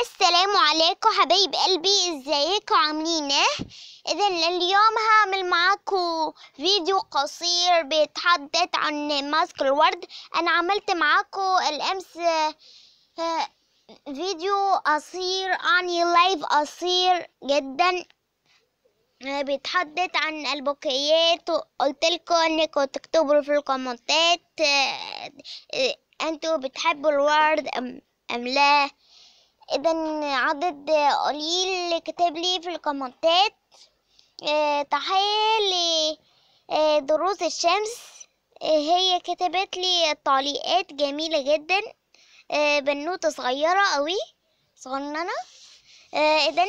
السلام عليكم حبايب قلبي ازيكم؟ عاملين إيه؟ اذا اليوم هعمل معاكم فيديو قصير بيتحدث عن ماسك الورد. أنا عملت معاكم الأمس آه، فيديو قصير يعني live قصير جدا آه، بيتحدث عن البوكيات قلت لكم إنكم تكتبوا في ال commentات آه، أنتوا بتحبوا الورد أم أم لا. إذا عدد قليل كتب لي في الكومنتات. آه، تحية لدروس الشمس. آه، هي كتبت لي تعليقات جميلة جدا. آه، بنوتة صغيرة قوي صغننة. اذا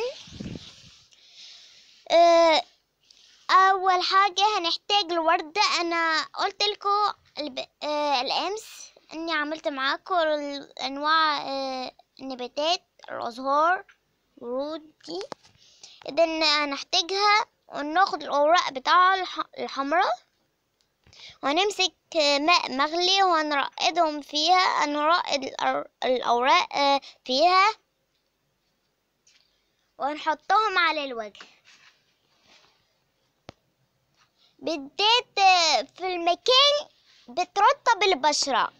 أول حاجة هنحتاج الوردة أنا قلت لكم الأمس إني عملت معاكم انواع آه، النباتات. الأزهار ورود دي. اذا هنحتاجها وناخد الأوراق بتاعها الح- الحمراء وهنمسك ماء مغلي وهنرقدهم فيها هنرقد الأوراق آه، فيها ونحطهم على الوجه. بالذات في المكان بترطب البشرة.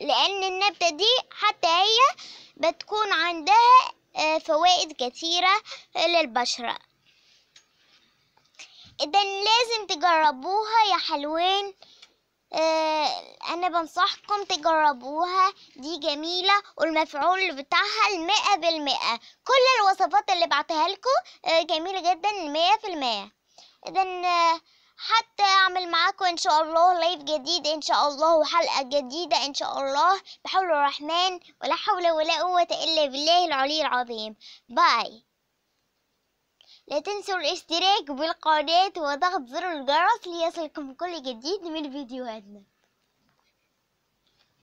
لأن النبتة دي حتى هي بتكون عندها آه، فوائد كثيرة للبشرة. إذا لازم تجربوها يا حلوين. آه، أنا بنصحكم تجربوها دي جميلة والمفعول بتاعها المئة بالمئة. كل الوصفات اللي بعتها لكم آه، جميلة جدا المية في المية. إذا حتى اعمل معاكم إن شاء الله live جديد إن شاء الله وحلقة جديدة إن شاء الله بحول الرحمن ولا حول ولا قوة إلا بالله العلي العظيم. bye لا تنسوا الاشتراك بالقناة وضغط زر الجرس ليصلكم كل جديد من فيديوهاتنا.